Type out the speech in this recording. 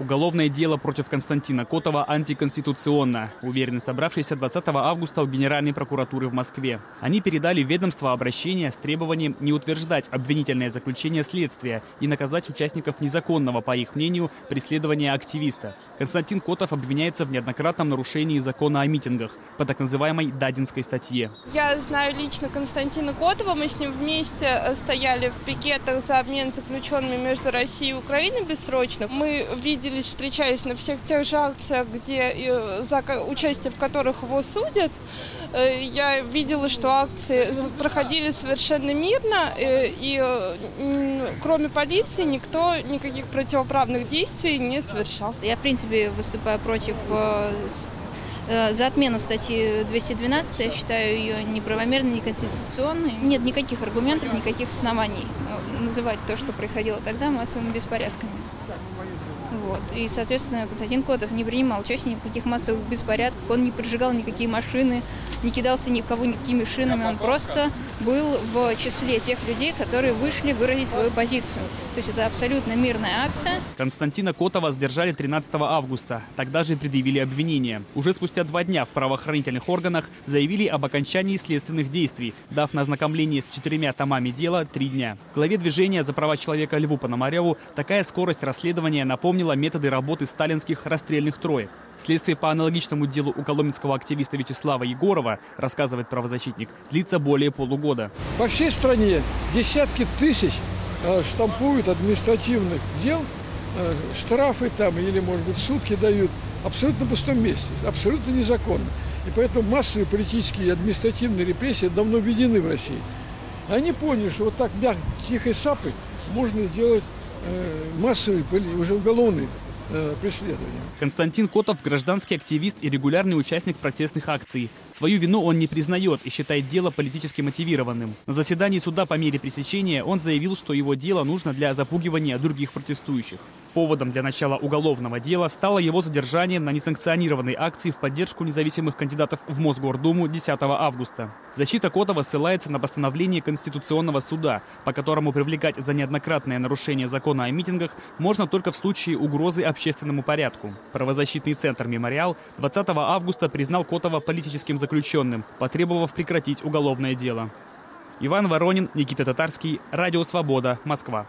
Уголовное дело против Константина Котова антиконституционно, уверены собравшиеся 20 августа у Генеральной прокуратуры в Москве. Они передали ведомство обращение с требованием не утверждать обвинительное заключение следствия и наказать участников незаконного, по их мнению, преследования активиста. Константин Котов обвиняется в неоднократном нарушении закона о митингах по так называемой Дадинской статье. Я знаю лично Константина Котова, мы с ним вместе э, стояли в пикетах за обмен заключенными между Россией и Украиной бессрочно. Мы видели виделись, встречались на всех тех же акциях, где э, за участие в которых его судят. Э, я видела, что акции проходили совершенно мирно, э, и кроме полиции никто никаких противоправных действий не совершал. Я, в принципе, выступаю против за отмену статьи 212, я считаю ее неправомерной, неконституционной. Нет никаких аргументов, никаких оснований называть то, что происходило тогда, массовыми беспорядками. Вот. И, соответственно, Константин Котов не принимал участия ни в каких массовых беспорядках, он не поджигал никакие машины, не кидался ни в кого никакими шинами, он просто был в числе тех людей, которые вышли выразить свою позицию. То есть это абсолютно мирная акция. Константина Котова задержали 13 августа. Тогда же предъявили обвинение. Уже спустя два дня в правоохранительных органах заявили об окончании следственных действий, дав на ознакомление с четырьмя томами дела три дня. Главе движения за права человека Льву Пономареву такая скорость расследования напомнила методы работы сталинских расстрельных троек. Следствие по аналогичному делу у коломенского активиста Вячеслава Егорова, рассказывает правозащитник, длится более полугода. По всей стране десятки тысяч э, штампуют административных дел, э, штрафы там или, может быть, сутки дают абсолютно в пустом месте, абсолютно незаконно. И поэтому массовые политические и административные репрессии давно введены в России. Они поняли, что вот так мягко, тихой сапой можно сделать э, массовые, уже уголовные э. Константин Котов – гражданский активист и регулярный участник протестных акций. Свою вину он не признает и считает дело политически мотивированным. На заседании суда по мере пресечения он заявил, что его дело нужно для запугивания других протестующих. Поводом для начала уголовного дела стало его задержание на несанкционированной акции в поддержку независимых кандидатов в Мосгордуму 10 августа. Защита Котова ссылается на постановление Конституционного суда, по которому привлекать за неоднократное нарушение закона о митингах можно только в случае угрозы общественному порядку. Правозащитный центр «Мемориал» 20 августа признал Котова политическим заключенным, потребовав прекратить уголовное дело. Иван Воронин, Никита Татарский, Радио «Свобода», Москва.